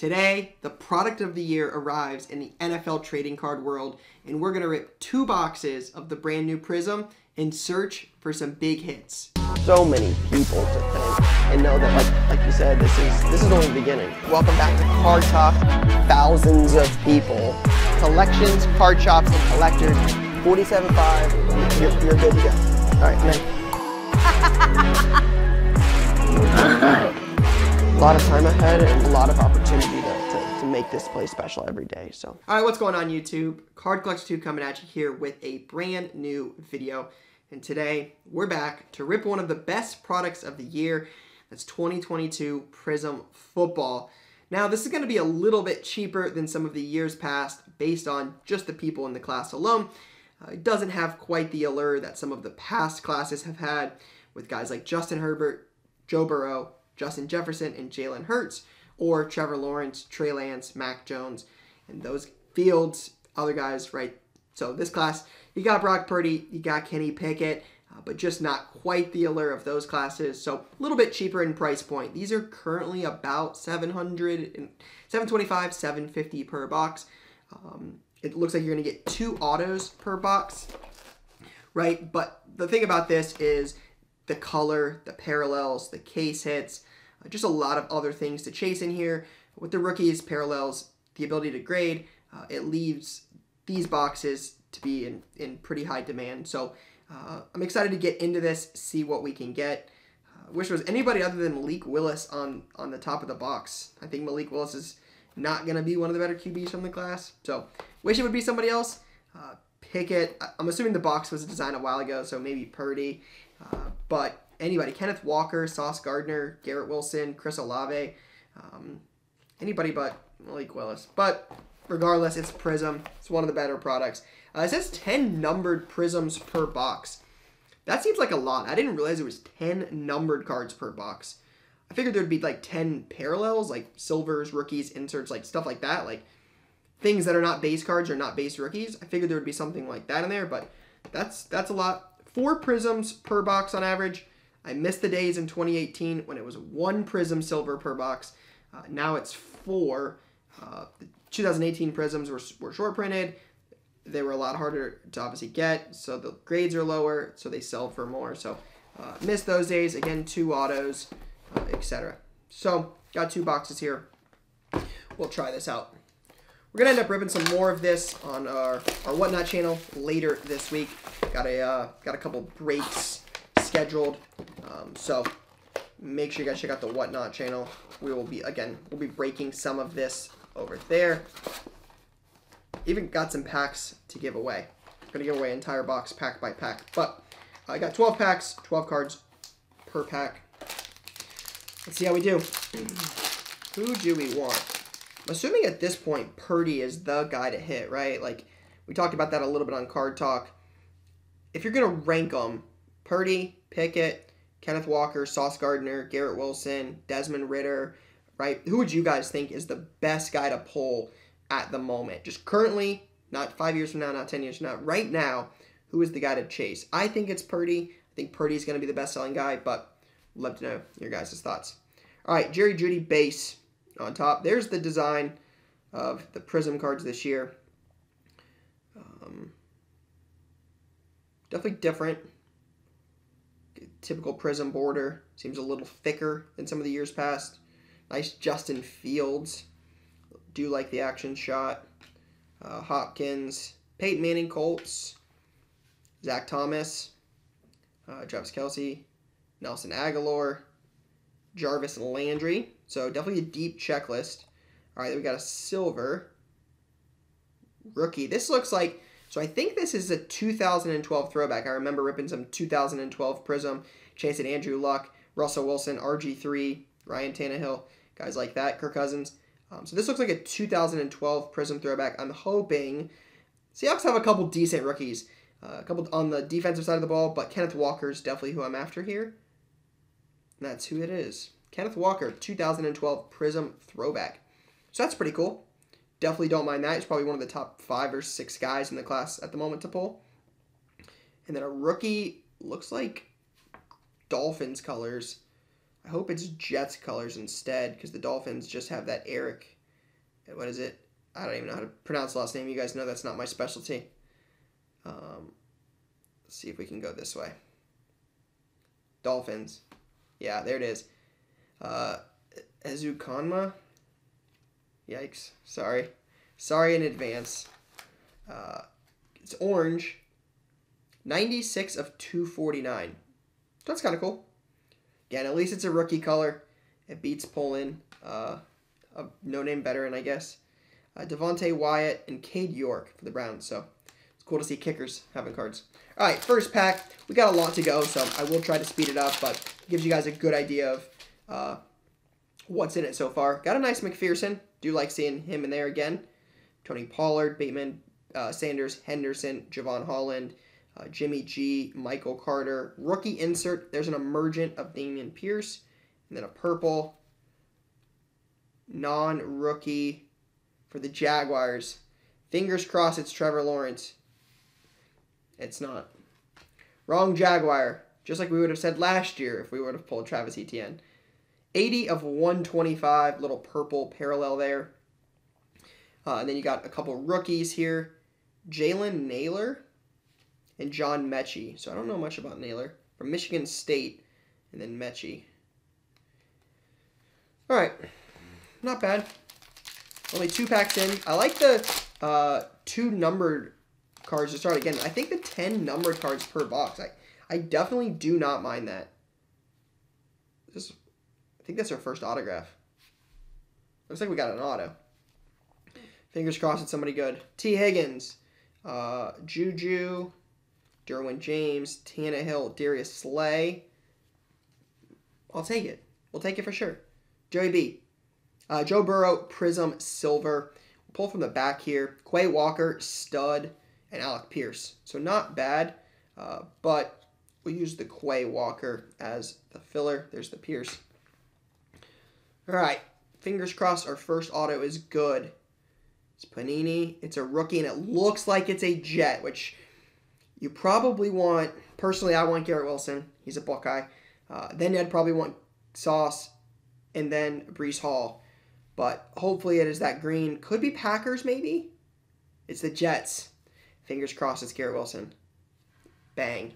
Today, the product of the year arrives in the NFL trading card world, and we're going to rip two boxes of the brand new Prizm and search for some big hits. So many people to thank, and know that, like, like you said, this is this is only the beginning. Welcome back to Card Talk. Thousands of people, collections, card shops, and collectors. 47.5. You're, you're good to go. All right, man. lot of time ahead and a lot of opportunity to, to, to make this place special every day. So, all right, what's going on YouTube? Card Collector 2 coming at you here with a brand new video. And today we're back to rip one of the best products of the year. That's 2022 Prizm Football. Now, this is going to be a little bit cheaper than some of the years past based on just the people in the class alone. Uh, it doesn't have quite the allure that some of the past classes have had with guys like Justin Herbert, Joe Burrow, Justin Jefferson and Jalen Hurts, or Trevor Lawrence, Trey Lance, Mac Jones, and those fields, other guys, right? So this class, you got Brock Purdy, you got Kenny Pickett, uh, but just not quite the allure of those classes. So a little bit cheaper in price point. These are currently about 700, 725, 750 per box. Um, it looks like you're going to get two autos per box, right? But the thing about this is the color, the parallels, the case hits, just a lot of other things to chase in here. With the rookies, parallels, the ability to grade, uh, it leaves these boxes to be in, in pretty high demand. So uh, I'm excited to get into this, see what we can get. Uh, wish there was anybody other than Malik Willis on, on the top of the box. I think Malik Willis is not going to be one of the better QBs from the class. So wish it would be somebody else. Uh, Pickett, I'm assuming the box was designed a while ago, so maybe Purdy. Uh, but anybody, Kenneth Walker, Sauce Gardner, Garrett Wilson, Chris Olave, um, anybody but Malik Willis. But regardless, it's Prizm. It's one of the better products. Uh, it says 10 numbered Prizms per box. That seems like a lot. I didn't realize it was 10 numbered cards per box. I figured there'd be like 10 parallels, like silvers, rookies, inserts, like stuff like that. Like things that are not base cards or not base rookies. I figured there would be something like that in there, but that's that's a lot. Four prizms per box on average. I missed the days in 2018 when it was one prizm silver per box. Uh, now it's four. Uh, the 2018 prizms were, were short printed. They were a lot harder to obviously get, so the grades are lower, so they sell for more. So uh, missed those days. Again, two autos, uh, etc. So got two boxes here. We'll try this out. We're gonna end up ripping some more of this on our, our whatnot channel later this week. Got a uh, got a couple breaks scheduled. Um, so make sure you guys check out the Whatnot channel. We will be, again, we'll be breaking some of this over there. Even got some packs to give away. I'm going to give away entire box pack by pack. But I got 12 packs, 12 cards per pack. Let's see how we do. Who do we want? I'm assuming at this point, Purdy is the guy to hit, right? Like, we talked about that a little bit on Card Talk. If you're going to rank them, Purdy, Pickett, Kenneth Walker, Sauce Gardner, Garrett Wilson, Desmond Ridder, right? Who would you guys think is the best guy to pull at the moment? Just currently, not five years from now, not 10 years from now, right now, who is the guy to chase? I think it's Purdy. I think Purdy's going to be the best selling guy, but love to know your guys' thoughts. All right, Jerry Jeudy base on top. There's the design of the Prizm cards this year. Um, definitely different typical prizm border. Seems a little thicker than some of the years past. Nice Justin Fields. Do like the action shot. Uh, Hopkins. Peyton Manning Colts. Zach Thomas. Uh, Travis Kelce. Nelson Agholor. Jarvis Landry. So definitely a deep checklist. All right, we got a silver. Rookie. This looks like so I think this is a 2012 throwback. I remember ripping some 2012 Prizm, chasing Andrew Luck, Russell Wilson, RG3, Ryan Tannehill, guys like that, Kirk Cousins. Um, so this looks like a 2012 Prizm throwback. I'm hoping Seahawks have a couple decent rookies, uh, a couple on the defensive side of the ball, but Kenneth Walker is definitely who I'm after here. And that's who it is. Kenneth Walker, 2012 Prizm throwback. So that's pretty cool. Definitely don't mind that. He's probably one of the top five or six guys in the class at the moment to pull. And then a rookie looks like Dolphins colors. I hope it's Jets colors instead because the Dolphins just have that Eric what is it? I don't even know how to pronounce last name. You guys know that's not my specialty. Um, let's see if we can go this way. Dolphins. Yeah, there it is. Uh, Ezukanma. Yikes. Sorry. Sorry in advance. Uh, it's orange. 96 of 249. That's kind of cool. Again, at least it's a rookie color. It beats Poland, uh, a no-name veteran, I guess. Uh, Devonte Wyatt and Cade York for the Browns. So it's cool to see kickers having cards. All right, first pack. We got a lot to go, so I will try to speed it up, but gives you guys a good idea of uh, what's in it so far. Got a nice McPherson. Do like seeing him in there again. Tony Pollard, Bateman, uh, Sanders, Henderson, Javon Holland, uh, Jimmy G, Michael Carter. Rookie insert. There's an emergent of Dameon Pierce. And then a purple non-rookie for the Jaguars. Fingers crossed it's Trevor Lawrence. It's not. Wrong Jaguar. Just like we would have said last year if we would have pulled Travis Etienne. 80 of 125, little purple parallel there. Uh, and then you got a couple rookies here. Jalen Nailor and John Metchie. So I don't know much about Nailor. From Michigan State. And then Metchie. All right. Not bad. Only two packs in. I like the uh, two numbered cards to start. Again, I think the 10 numbered cards per box. I, I definitely do not mind that. This, I think that's our first autograph. Looks like we got an auto. Fingers crossed it's somebody good. T. Higgins, uh, Juju, Derwin James, Tannehill, Darius Slay. I'll take it. We'll take it for sure. Joey B. Uh, Joe Burrow, Prizm, Silver. We'll pull from the back here. Quay Walker, Stud, and Alec Pierce. So not bad, uh, but we'll use the Quay Walker as the filler. There's the Pierce. All right. Fingers crossed our first auto is good. It's Panini. It's a rookie, and it looks like it's a Jet, which you probably want. Personally, I want Garrett Wilson. He's a Buckeye. Uh, then I'd probably want Sauce, and then Breece Hall. But hopefully it is that green. Could be Packers, maybe? It's the Jets. Fingers crossed it's Garrett Wilson. Bang.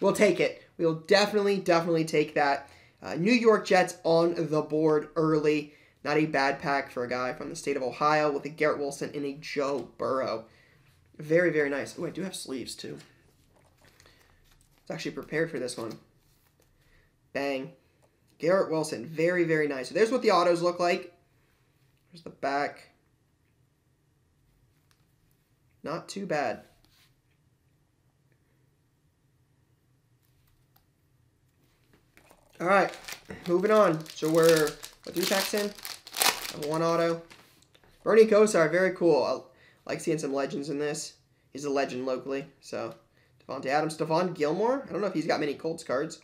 We'll take it. We'll definitely, definitely take that. Uh, New York Jets on the board early. Not a bad pack for a guy from the state of Ohio with a Garrett Wilson and a Joe Burrow. Very, very nice. Oh, I do have sleeves too. It's actually prepared for this one. Bang. Garrett Wilson. Very, very nice. So there's what the autos look like. There's the back. Not too bad. All right, moving on. So we're three packs in. One auto. Bernie Kosar, very cool. Like seeing some legends in this. He's a legend locally. So Davante Adams, Stephon Gilmore. I don't know if he's got many Colts cards.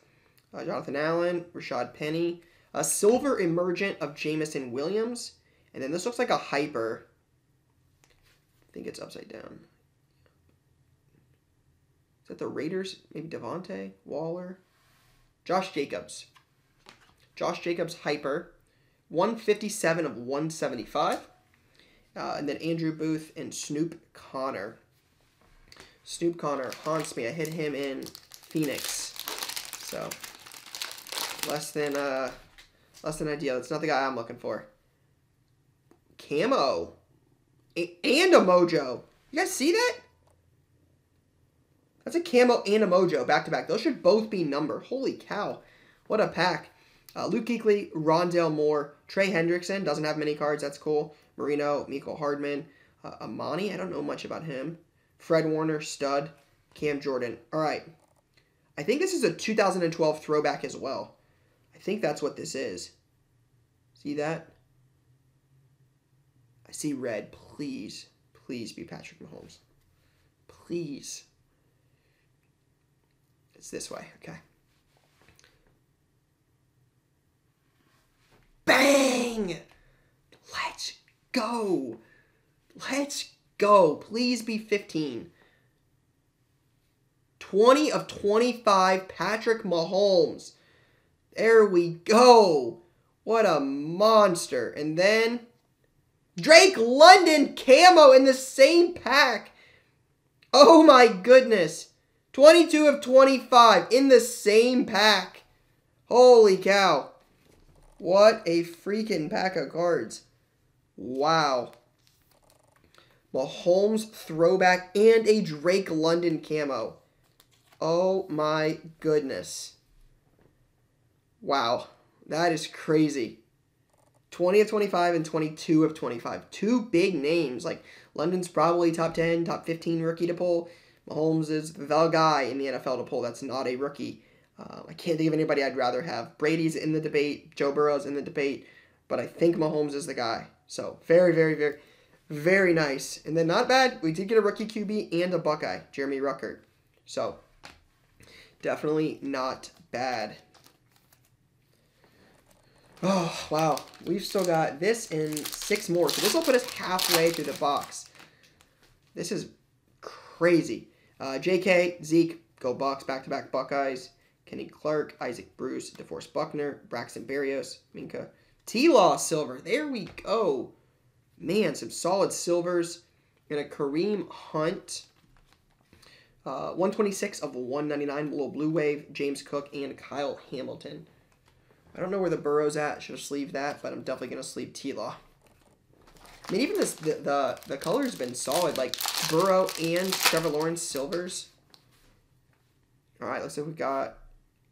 Uh, Jonathan Allen, Rashad Penny. A silver emergent of Jameson Williams. And then this looks like a hyper. I think it's upside down. Is that the Raiders? Maybe Devontae? Waller? Josh Jacobs. Josh Jacobs hyper. 157 of 175. Uh, and then Andrew Booth and Snoop Conner. Snoop Conner haunts me. I hit him in Phoenix. So less than uh less than ideal. It's not the guy I'm looking for camo and a mojo. You guys see that? That's a camo and a mojo back to back. Those should both be number. Holy cow. What a pack. Uh, Luke Kuechly, Rondale Moore, Trey Hendrickson. Doesn't have many cards. That's cool. Marino, Mecole Hardman. Uh, Amani. I don't know much about him. Fred Warner, stud. Cam Jordan. All right. I think this is a 2012 throwback as well. I think that's what this is. See that? I see red. Please, please be Patrick Mahomes. Please. It's this way, okay. Bang! Let's go. Let's go. Please be 15. 20 of 25, Patrick Mahomes. There we go. What a monster. And then Drake London camo in the same pack. Oh my goodness. 22 of 25 in the same pack. Holy cow. What a freaking pack of cards. Wow. Mahomes throwback and a Drake London camo. Oh my goodness. Wow. That is crazy. 20 of 25 and 22 of 25. Two big names. Like London's probably top 10, top 15 rookie to pull. Mahomes is the guy in the NFL to pull. That's not a rookie. Uh, I can't think of anybody I'd rather have. Brady's in the debate. Joe Burrow's in the debate. But I think Mahomes is the guy. So very, very, very, very nice. And then not bad. We did get a rookie QB and a Buckeye, Jeremy Ruckert. So definitely not bad. Oh, wow. We've still got this and six more. So this will put us halfway through the box. This is crazy. Uh, JK, Zeke, go Bucks, back-to-back Buckeyes. Kenny Clark, Isaac Bruce, DeForest Buckner, Braxton Berrios, Minkah, T-Law silver. There we go. Man, some solid silvers. And a Kareem Hunt. Uh, 126 of 199, little blue wave, James Cook, and Kyle Hamilton. I don't know where the Burrow's at. Should have sleeved that, but I'm definitely going to sleeve T-Law. I mean, even this the, the, the color's been solid. Like, Burrow and Trevor Lawrence silvers. All right, looks like we got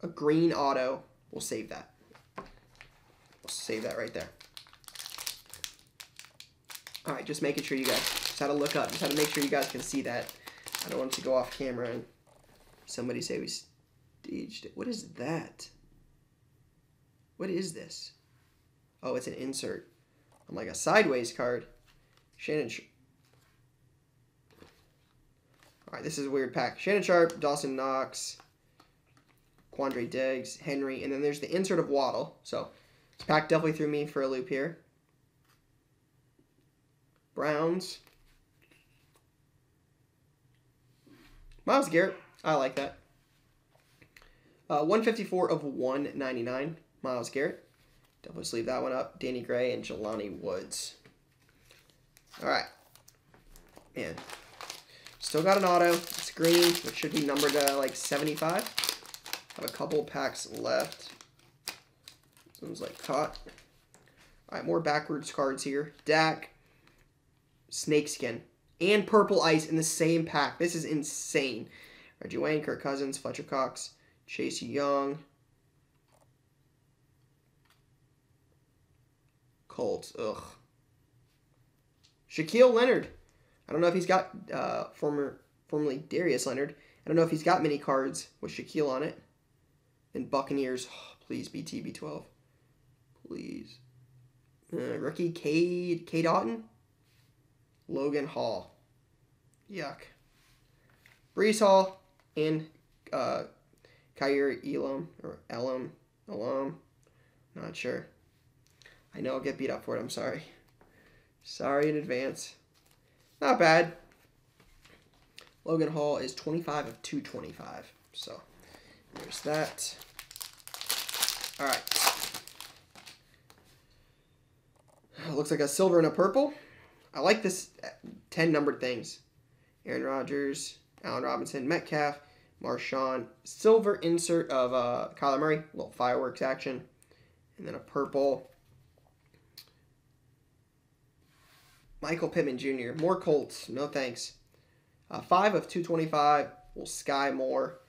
a green auto. We'll save that. We'll save that right there. All right, just making sure you guys just had to look up. Just had to make sure you guys can see that. I don't want to go off camera and somebody say we staged it. What is that? What is this? Oh, it's an insert. I'm like a sideways card. Shannon. Sh All right, this is a weird pack. Shannon Sharpe, Dawson Knox, Quandre Diggs, Henry, and then there's the insert of Waddle. So pack definitely threw me for a loop here. Browns. Myles Garrett. I like that. Uh, 154 of 199. Myles Garrett. Definitely sleeve that one up. Danny Gray and Jelani Woods. All right. Man. Still got an auto. It's green, which should be numbered to like 75. Have a couple packs left. One's like caught. All right, more backwards cards here. Dak, Snakeskin, and Purple Ice in the same pack. This is insane. Reggie Wayne, Kirk Cousins, Fletcher Cox, Chase Young, Colts. Ugh. Shaquille Leonard. I don't know if he's got uh, former formerly Darius Leonard. I don't know if he's got many cards with Shaquille on it. And Buccaneers. Oh, please be TB12. Please. Uh, rookie Cade Cade Otton. Logan Hall. Yuck. Breece Hall and uh, Kaiir Elam or Elam Elam. Not sure. I know I'll get beat up for it. I'm sorry. Sorry in advance. Not bad. Logan Hall is 25 of 225. So there's that. All right. Looks like a silver and a purple. I like this 10 numbered things. Aaron Rodgers, Allen Robinson, Metcalf, Marshawn. Silver insert of uh, Kyler Murray. little fireworks action. And then a purple Michael Pittman Jr. More Colts. No thanks. Uh, five of 225 will Skyy Moore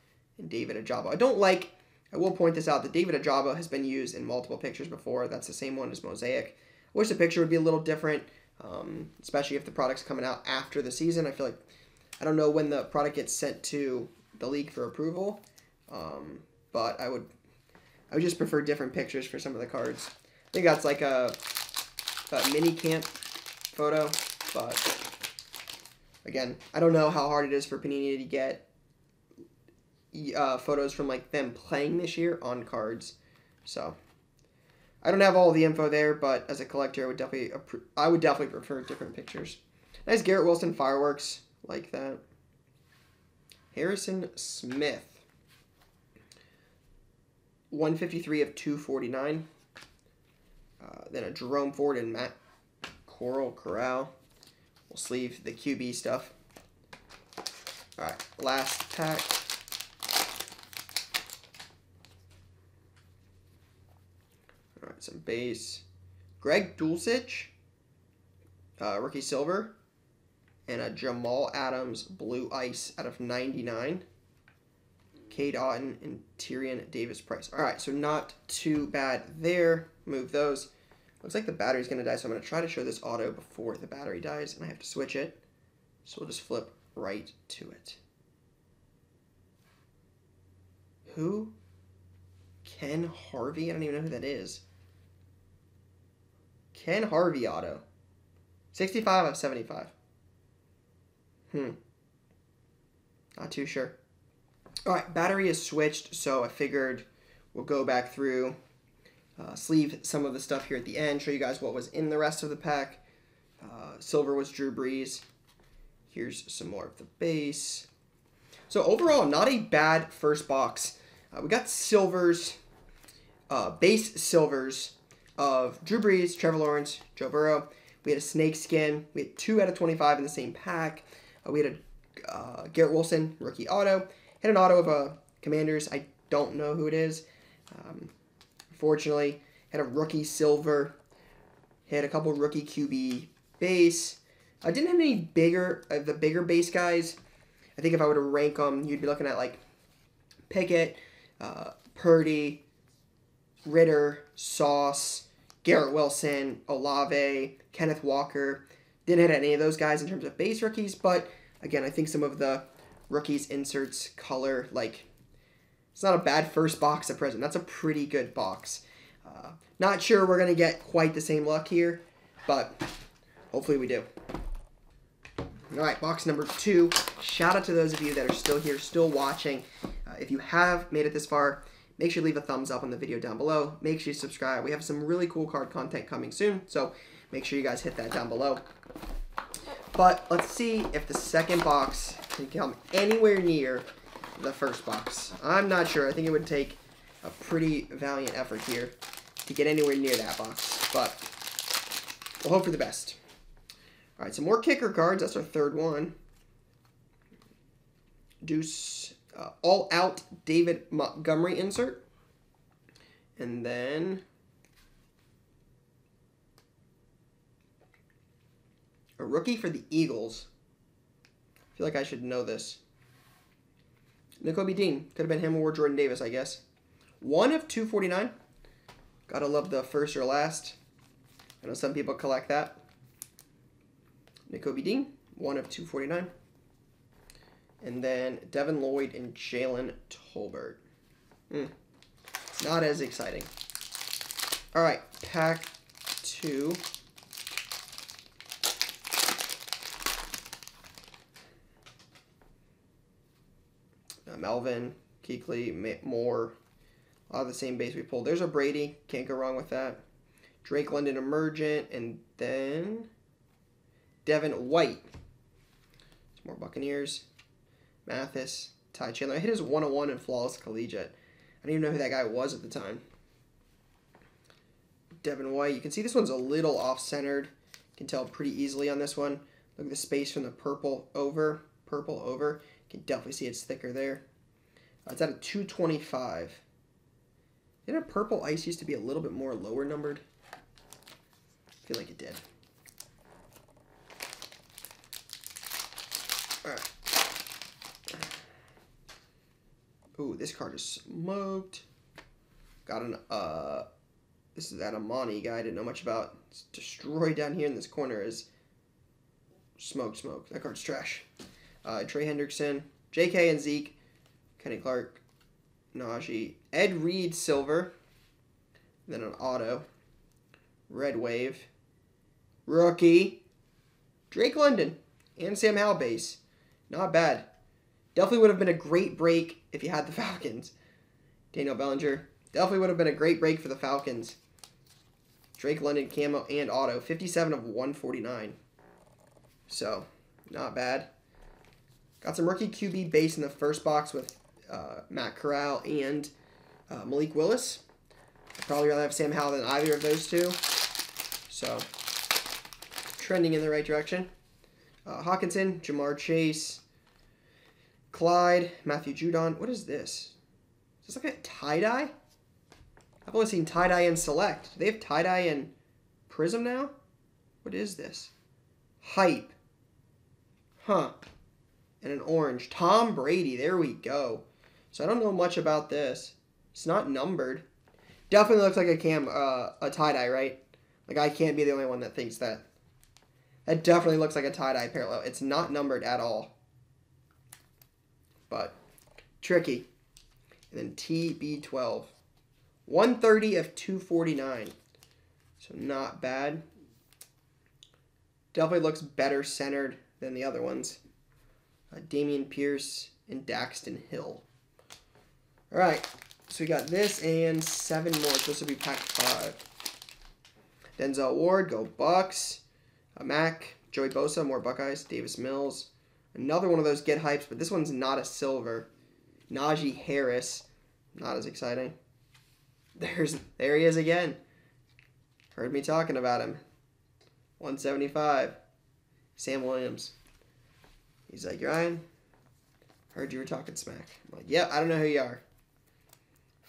and David Ojabo. I don't like, I will point this out, that David Ojabo has been used in multiple pictures before. That's the same one as Mosaic. I wish the picture would be a little different, um, especially if the product's coming out after the season. I feel like, I don't know when the product gets sent to the league for approval, um, but I would, I would just prefer different pictures for some of the cards. I think that's like a, a mini camp photo, but again, I don't know how hard it is for Panini to get uh, photos from like them playing this year on cards. So I don't have all the info there, but as a collector, I would definitely I would definitely prefer different pictures. Nice Garrett Wilson fireworks like that. Harrison Smith. 153 of 249. Uh, then a Jerome Ford and Matt Coral Corral. We'll sleeve the QB stuff. All right, last pack. Some base. Greg Dulcich, uh, rookie silver, and a Jamal Adams blue ice out of 99. Cade Otton and Tyrion Davis Price. All right, so not too bad there. Move those. Looks like the battery's going to die, so I'm going to try to show this auto before the battery dies, and I have to switch it. So we'll just flip right to it. Who? Ken Harvey? I don't even know who that is. Ken Harvey auto. 65 of 75. Hmm. Not too sure. All right, battery is switched, so I figured we'll go back through, uh, sleeve some of the stuff here at the end, show you guys what was in the rest of the pack. Uh, silver was Drew Brees. Here's some more of the base. So overall, not a bad first box. Uh, we got silvers, uh, base silvers of Drew Brees, Trevor Lawrence, Joe Burrow. We had a snake skin. We had two out of 25 in the same pack. Uh, we had a uh, Garrett Wilson rookie auto. Had an auto of a Commanders. I don't know who it is. Um, unfortunately, had a rookie silver. Had a couple rookie QB base. I didn't have any bigger uh, the bigger base guys. I think if I were to rank them, you'd be looking at like Pickett, uh, Purdy, Ridder, Sauce, Garrett Wilson, Olave, Kenneth Walker. Didn't hit any of those guys in terms of base rookies, but again, I think some of the rookies inserts color like it's not a bad first box at present. That's a pretty good box. Uh, not sure we're gonna get quite the same luck here, but hopefully we do. All right, box number two. Shout out to those of you that are still here, still watching. Uh, if you have made it this far, make sure you leave a thumbs up on the video down below. Make sure you subscribe. We have some really cool card content coming soon, so make sure you guys hit that down below. But let's see if the second box can come anywhere near the first box. I'm not sure. I think it would take a pretty valiant effort here to get anywhere near that box, but we'll hope for the best. All right, some more kicker cards. That's our third one. Deuce, uh, all out David Montgomery insert. And then a rookie for the Eagles. I feel like I should know this. Nakobe Dean. Could have been him or Jordan Davis, I guess. One of 249. Gotta love the first or last. I know some people collect that. Nakobe Dean, one of 249. And then Devin Lloyd and Jalen Tolbert. Mm, not as exciting. All right, pack two. Uh, Melvin, Kuechly, Moore, a lot of the same base we pulled. There's a Brady, can't go wrong with that. Drake London Emergent, and then Devin White. Some more Buccaneers. Mathis, Ty Chandler. I hit his 101 in Flawless Collegiate. I didn't even know who that guy was at the time. Devin White. You can see this one's a little off-centered. You can tell pretty easily on this one. Look at the space from the purple over. Purple over. You can definitely see it's thicker there. Uh, it's at a 225. Didn't a purple ice used to be a little bit more lower numbered? I feel like it did. Alright. Ooh, this card is smoked. Got an, uh, this is that Amani guy I didn't know much about. It's destroyed down here in this corner is smoke, smoke. That card's trash. Uh, Trey Hendrickson, J.K. and Zeke, Kenny Clark, Najee, Ed Reed Silver, then an auto, Red Wave, Rookie, Drake London, and Sam Howell base. Not bad. Definitely would have been a great break if you had the Falcons. Daniel Bellinger. Definitely would have been a great break for the Falcons. Drake London camo and auto. 57 of 149. So, not bad. Got some rookie QB base in the first box with uh, Matt Corral and uh, Malik Willis. I'd probably rather have Sam Howell than either of those two. So, trending in the right direction. Uh, Hockenson, Ja'Marr Chase, Clyde, Matthew Judon. What is this? Is this like a tie-dye? I've only seen tie-dye in Select. Do they have tie-dye in Prizm now? What is this? Hype. Huh. And an orange. Tom Brady. There we go. So I don't know much about this. It's not numbered. Definitely looks like a cam uh, a tie-dye, right? Like I can't be the only one that thinks that. That definitely looks like a tie-dye parallel. It's not numbered at all. But tricky. And then TB12. 130 of 249. So not bad. Definitely looks better centered than the other ones. Uh, Dameon Pierce and Daxton Hill. All right, so we got this and seven more. So this will be pack five. Denzel Ward, go Bucks. Uh, Mac, Joey Bosa, more Buckeyes. Davis Mills. Another one of those get hypes, but this one's not a silver. Najee Harris, not as exciting. There's there he is again. Heard me talking about him. 175. Sam Williams. He's like, Ryan, heard you were talking smack. I'm like, yeah, I don't know who you are.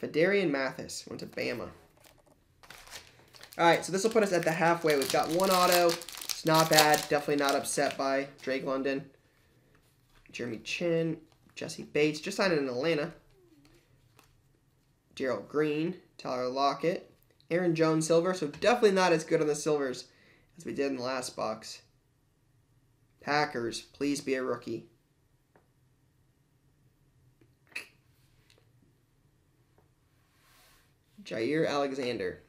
Phidarian Mathis went to Bama. All right, so this will put us at the halfway. We've got one auto. It's not bad. Definitely not upset by Drake London. Jeremy Chinn, Jessie Bates, just signed in Atlanta. Gerald Green, Tyler Lockett, Aaron Jones Silver. So definitely not as good on the silvers as we did in the last box. Packers, please be a rookie. Jaire Alexander.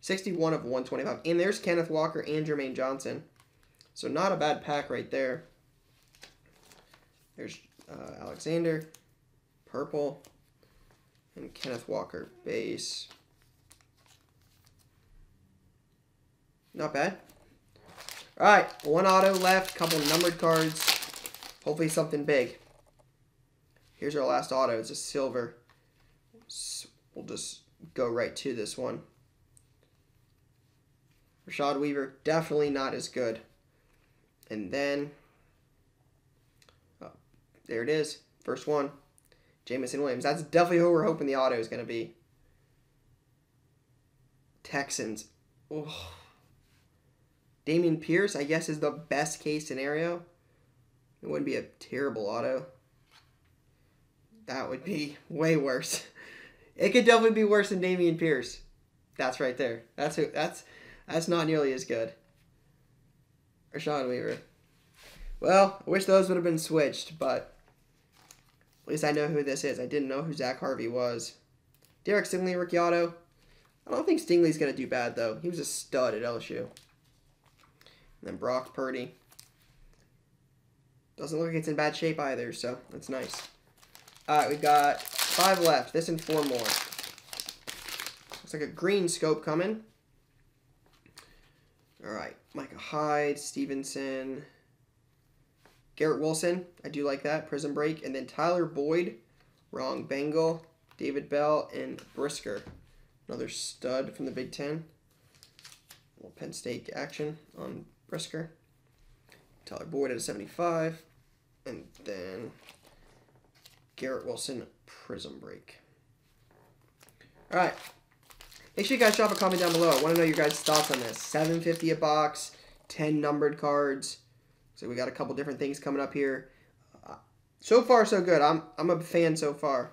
61 of 125. And there's Kenneth Walker and Jermaine Johnson. So not a bad pack right there. There's uh, Alexander, purple, and Kenneth Walker base. Not bad. All right, one auto left, couple numbered cards. Hopefully something big. Here's our last auto. It's a silver. We'll just go right to this one. Rashad Weaver, definitely not as good. And then, there it is. First one. Jameson Williams. That's definitely who we're hoping the auto is going to be. Texans. Oh. Dameon Pierce, I guess, is the best case scenario. It wouldn't be a terrible auto. That would be way worse. It could definitely be worse than Dameon Pierce. That's right there. That's who. That's that's not nearly as good. Or Sean Weaver. Well, I wish those would have been switched, but at least I know who this is. I didn't know who Zach Harvey was. Derek Stingley, auto. I don't think Stingley's gonna do bad though. He was a stud at LSU. And then Brock Purdy. Doesn't look like it's in bad shape either, so that's nice. Alright, we've got five left. This and four more. Looks like a green scope coming. Alright, Micah Hyde, Stevenson, Garrett Wilson. I do like that. Prizm Break. And then Tyler Boyd, wrong Bengal, David Bell, and Brisker. Another stud from the Big Ten. A little Penn State action on Brisker. Tyler Boyd at a 75. And then Garrett Wilson Prizm Break. All right. Make sure you guys drop a comment down below. I want to know your guys' thoughts on this. 750 a box, 10 numbered cards. So we got a couple different things coming up here. Uh, so far, so good. I'm, I'm a fan so far.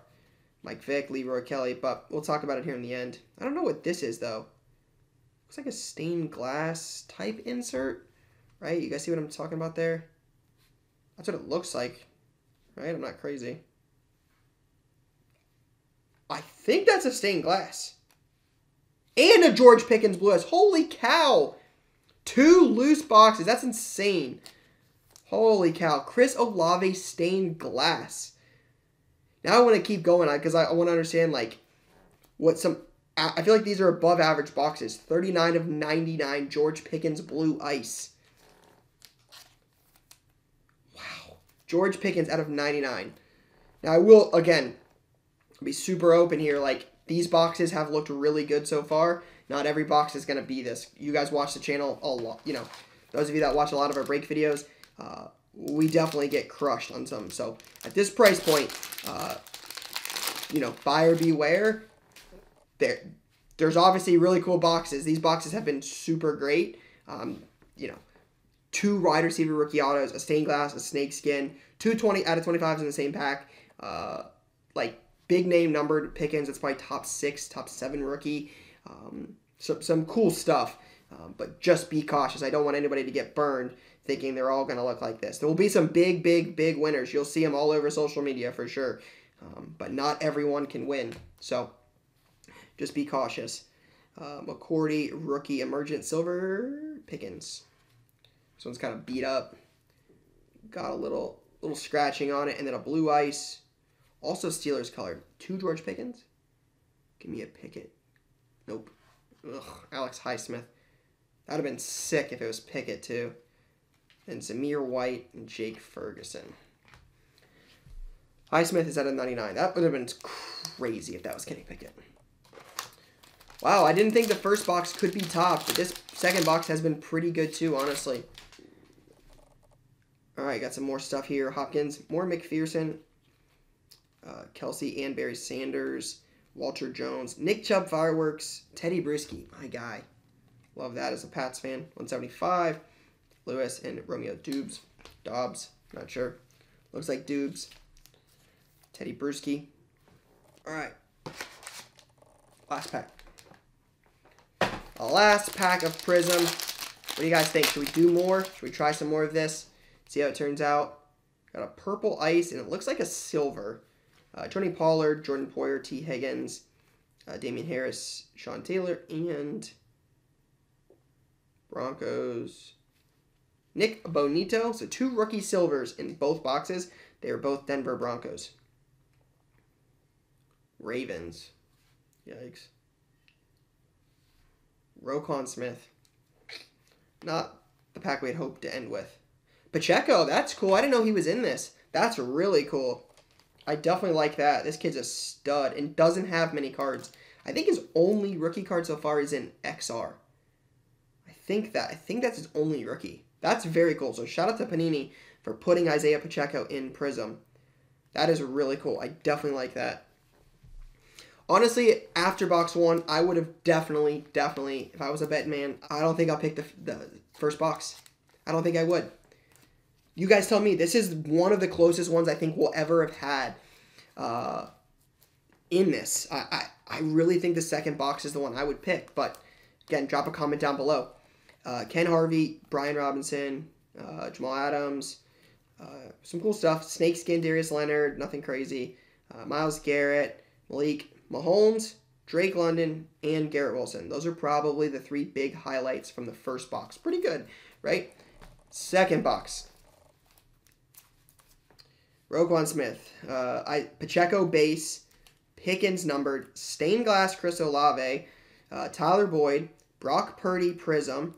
Mike Vick, Leroy Kelly, but we'll talk about it here in the end. I don't know what this is, though. Looks like a stained glass type insert, right? You guys see what I'm talking about there? That's what it looks like, right? I'm not crazy. I think that's a stained glass. And a George Pickens Blue Ice. Holy cow. Two loose boxes. That's insane. Holy cow. Chris Olave stained glass. Now I want to keep going because I, I want to understand, like, what some... I feel like these are above average boxes. 39 of 99 George Pickens Blue Ice. Wow. George Pickens out of 99. Now I will, again, be super open here. Like, these boxes have looked really good so far. Not every box is going to be this. You guys watch the channel a lot. You know, those of you that watch a lot of our break videos, uh, we definitely get crushed on some. So at this price point, uh, you know, buyer beware. There, there's obviously really cool boxes. These boxes have been super great. Um, you know, two wide receiver rookie autos, a stained glass, a snake skin, two 20 out of 25s in the same pack. Uh, like big name numbered Pickens. It's probably top six, top seven rookie. Um, some, some cool stuff. Um, but just be cautious. I don't want anybody to get burned thinking they're all going to look like this. There will be some big, big, big winners. You'll see them all over social media for sure. Um, but not everyone can win. So just be cautious. Uh, McCourty, rookie, emergent silver, Pickens. This one's kind of beat up. Got a little little scratching on it, and then a blue ice. Also Steelers colored. Two George Pickens. Give me a Pickett. Nope. Ugh, Alex Highsmith. That'd have been sick if it was Pickett too. And Zamir White and Jake Ferguson. Highsmith is at a 99. That would have been crazy if that was Kenny Pickett. Wow, I didn't think the first box could be topped, but this second box has been pretty good too, honestly. All right, got some more stuff here. Hopkins, more McPherson, uh, Kelce and Barry Sanders, Walter Jones, Nick Chubb Fireworks, Teddy Bruschi, my guy. Love that as a Pats fan. 175. Lewis and Romeo Doubs. Dobbs, not sure. Looks like Dubes. Teddy Bruschi. All right. Last pack. A last pack of Prizm. What do you guys think? Should we do more? Should we try some more of this? See how it turns out? Got a purple ice, and it looks like a silver. Uh, Tony Pollard, Jordan Poyer, T. Higgins, uh, Damien Harris, Sean Taylor, and Broncos. Nik Bonitto. So two rookie silvers in both boxes. They are both Denver Broncos. Ravens. Yikes. Roquan Smith. Not the pack we had hoped to end with. Pacheco, that's cool. I didn't know he was in this. That's really cool. I definitely like that. This kid's a stud and doesn't have many cards. I think his only rookie card so far is in XR. I think that. I think that's his only rookie. That's very cool. So shout out to Panini for putting Isaiah Pacheco in Prizm. That is really cool. I definitely like that. Honestly, after box one, I would have definitely, definitely, if I was a bet man, I don't think I'll pick the, the first box. I don't think I would. You guys tell me. This is one of the closest ones I think we'll ever have had uh, in this. I, I, I really think the second box is the one I would pick. But again, drop a comment down below. Uh, Ken Harvey, Brian Robinson, uh, Jamal Adams, uh, some cool stuff. Snakeskin, Darius Leonard, nothing crazy. Uh, Myles Garrett, Malik Mahomes, Drake London, and Garrett Wilson. Those are probably the three big highlights from the first box. Pretty good, right? Second box. Roquan Smith, uh, I Pacheco base, Pickens numbered, stained glass Chris Olave, uh, Tyler Boyd, Brock Purdy Prizm,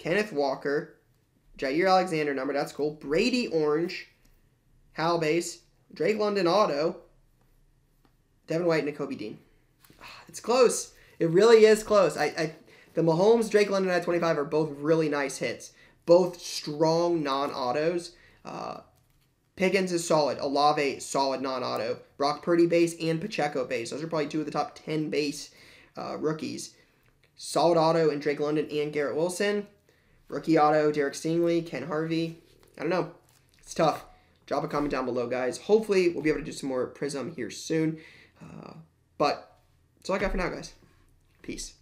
Kenneth Walker, Jaire Alexander number, that's cool. Brady Orange, Hal base, Drake London Auto, Devin White, and Kobe Dean. Ah, it's close. It really is close. I, I the Mahomes, Drake London at 25 are both really nice hits. Both strong non-autos. Uh, Pickens is solid. Olave, solid non-auto. Brock Purdy base and Pacheco base. Those are probably two of the top 10 base uh, rookies. Solid auto and Drake London and Garrett Wilson. Rookie auto, Derek Stingley, Ken Harvey. I don't know. It's tough. Drop a comment down below, guys. Hopefully, we'll be able to do some more Prizm here soon. Uh, but that's all I got for now, guys. Peace.